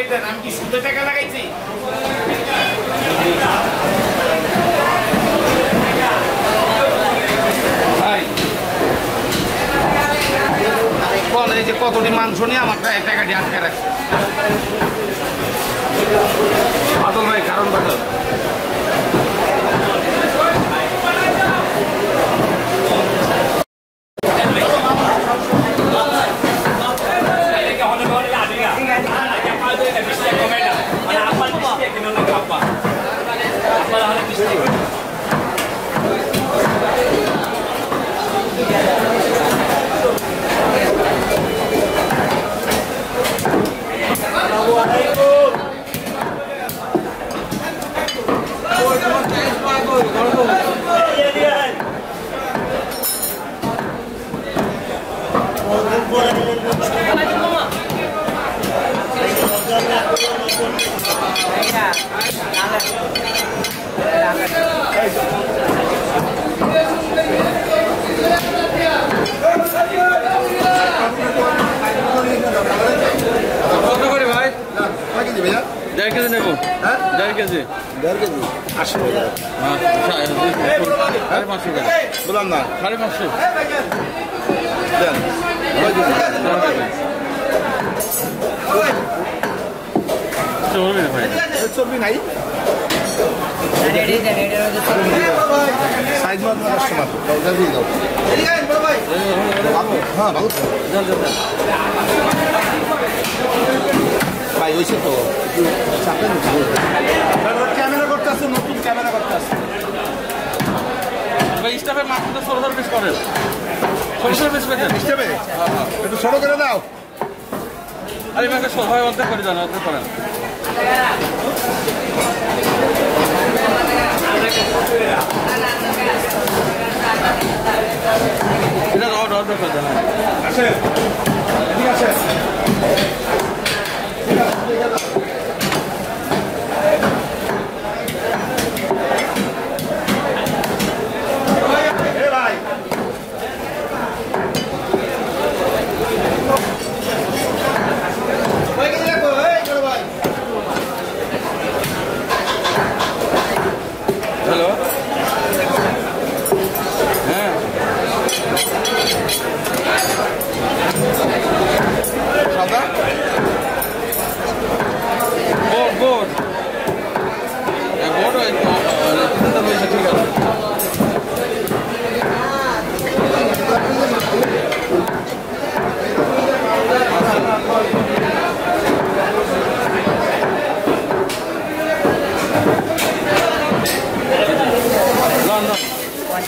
আপনি কেন আমি কি সুদে টাকা লাগাইছি? বল যে কতটি মাংস নিয়ে আমার এই টাকাটি আটকে রাখছে। বাদল ভাই, কারণ বাদল কত করে ভাই কয় কেজি ভাইয়া দেড় কেজি নেব। হ্যাঁ? দেড় কেজি। দেড় কেজি? আশি টাকা। সাড়ে পাঁচশো টাকা। বললাম না। সাড়ে পাঁচশো। দেন। চলবে না ভাই? এই নাই? সাইজ মাত্র আসছে মাত্র। দিয়ে দাও হ্যাঁ ভালো। ভাই ওইসে তো। একটু চাপে নিচ্ছি ক্যামেরা করতে আসছে নতুন ক্যামেরা করতে আসছে ভাই মাত্র তো ষোলো পিস করেন পিস পেতেন হিসেবে একটু করে দাও। আরে আমাকে ষোলো অর্ধেক করে দেন অর্ধেক করেন। এটা অর্ধেক অর্ধেক করে দেন।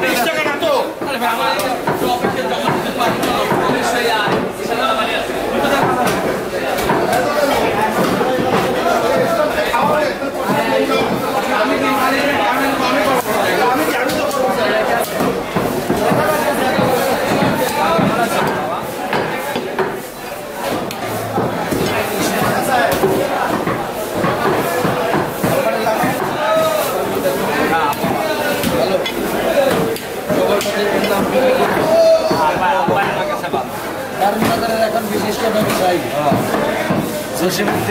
আর দুশো 久しぶりだ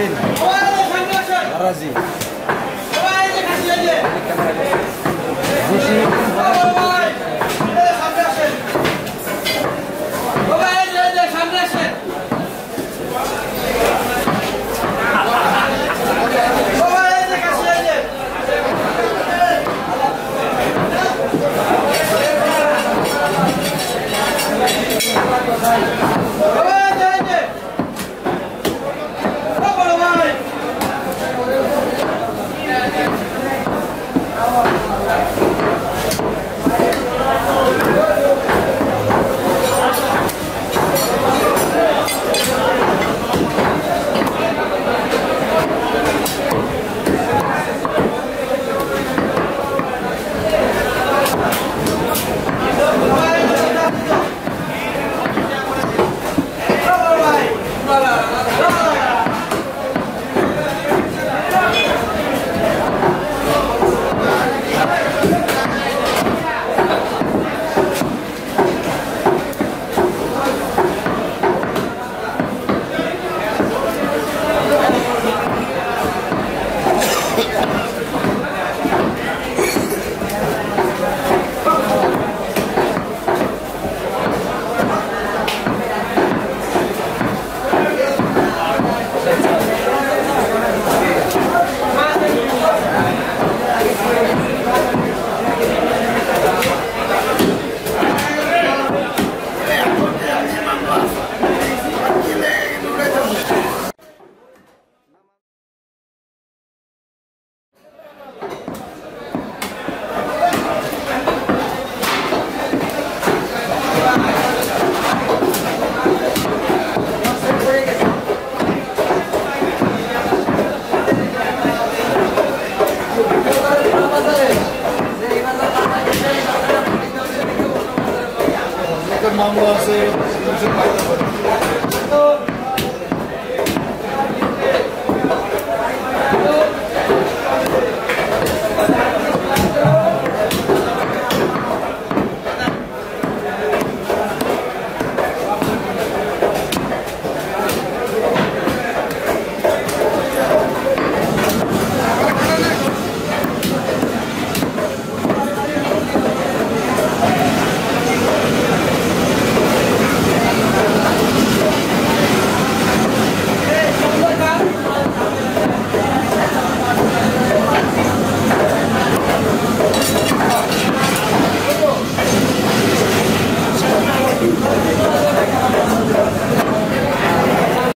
な。मामला से मुझे फायदा होता